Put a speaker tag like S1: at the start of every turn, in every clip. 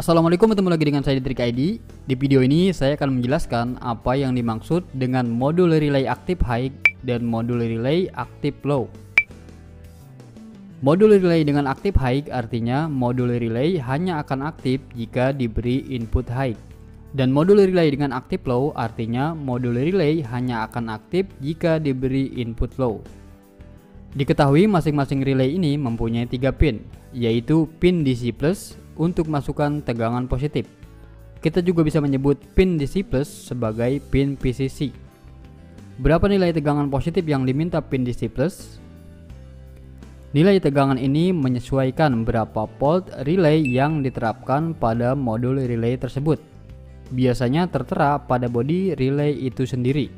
S1: Assalamualaikum bertemu lagi dengan saya di Trik ID Di video ini saya akan menjelaskan apa yang dimaksud dengan modul relay aktif high dan modul relay aktif low. Modul relay dengan aktif high artinya modul relay hanya akan aktif jika diberi input high. Dan modul relay dengan aktif low artinya modul relay hanya akan aktif jika diberi input low. Diketahui masing-masing relay ini mempunyai tiga pin, yaitu pin DC+, untuk masukkan tegangan positif. Kita juga bisa menyebut pin DC+ sebagai pin PCC. Berapa nilai tegangan positif yang diminta pin DC+? Nilai tegangan ini menyesuaikan berapa volt relay yang diterapkan pada modul relay tersebut. Biasanya tertera pada body relay itu sendiri.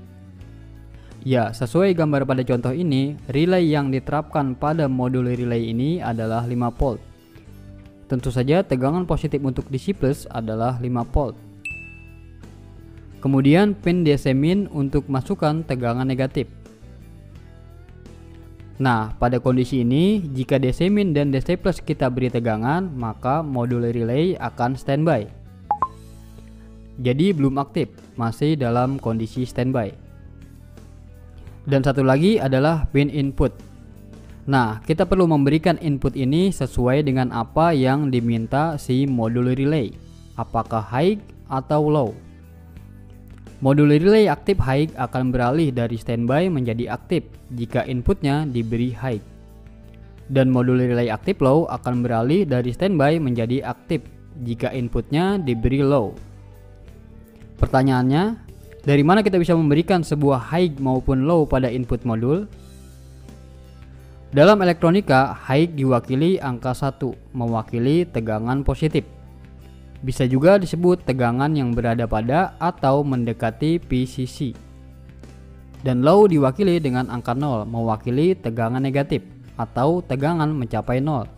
S1: Ya, sesuai gambar pada contoh ini, relay yang diterapkan pada modul relay ini adalah 5 volt. Tentu saja tegangan positif untuk DC plus adalah 5 volt. Kemudian pin DC min untuk masukkan tegangan negatif. Nah, pada kondisi ini, jika DC min dan DC plus kita beri tegangan, maka modul relay akan standby. Jadi belum aktif, masih dalam kondisi standby. Dan satu lagi adalah pin input. Nah, kita perlu memberikan input ini sesuai dengan apa yang diminta si modul relay. Apakah high atau low? Modul relay aktif high akan beralih dari standby menjadi aktif jika inputnya diberi high. Dan modul relay aktif low akan beralih dari standby menjadi aktif jika inputnya diberi low. Pertanyaannya, dari mana kita bisa memberikan sebuah high maupun low pada input modul? Dalam elektronika, high diwakili angka 1, mewakili tegangan positif. Bisa juga disebut tegangan yang berada pada atau mendekati PCC. Dan low diwakili dengan angka 0, mewakili tegangan negatif atau tegangan mencapai 0.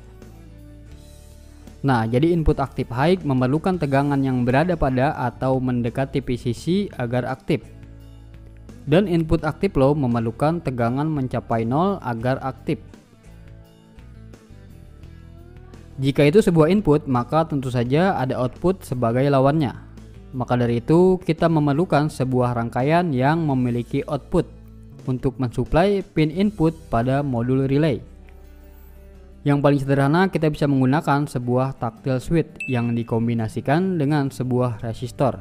S1: Nah, jadi input aktif high memerlukan tegangan yang berada pada atau mendekati PCC agar aktif. Dan input aktif low memerlukan tegangan mencapai 0 agar aktif. Jika itu sebuah input, maka tentu saja ada output sebagai lawannya. Maka dari itu, kita memerlukan sebuah rangkaian yang memiliki output untuk mensuplai pin input pada modul relay. Yang paling sederhana kita bisa menggunakan sebuah tactile switch yang dikombinasikan dengan sebuah resistor.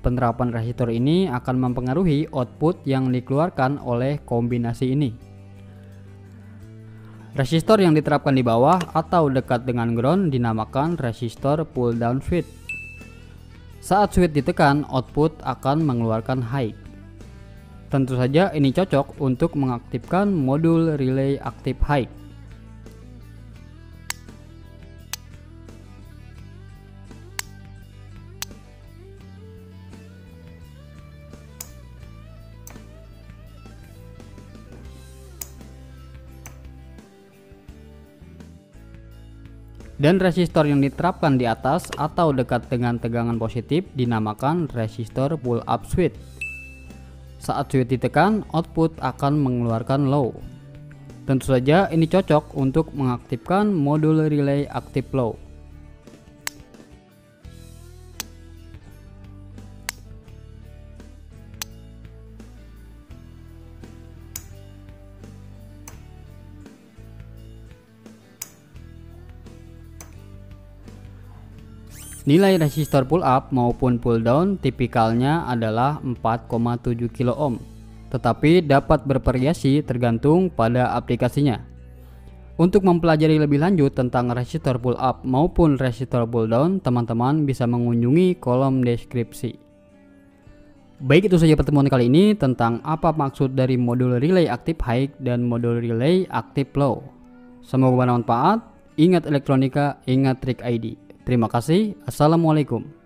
S1: Penerapan resistor ini akan mempengaruhi output yang dikeluarkan oleh kombinasi ini. Resistor yang diterapkan di bawah atau dekat dengan ground dinamakan resistor pull down switch. Saat switch ditekan, output akan mengeluarkan high. Tentu saja ini cocok untuk mengaktifkan modul relay aktif high. Dan resistor yang diterapkan di atas atau dekat dengan tegangan positif dinamakan resistor pull up switch. Saat switch ditekan, output akan mengeluarkan low. Tentu saja ini cocok untuk mengaktifkan modul relay aktif low. Nilai resistor pull up maupun pull down tipikalnya adalah 4,7 kilo ohm, tetapi dapat bervariasi tergantung pada aplikasinya. Untuk mempelajari lebih lanjut tentang resistor pull up maupun resistor pull down, teman-teman bisa mengunjungi kolom deskripsi. Baik itu saja pertemuan kali ini tentang apa maksud dari modul relay aktif high dan modul relay aktif low. Semoga bermanfaat. Ingat elektronika, ingat trik ID. Terima kasih. Assalamualaikum.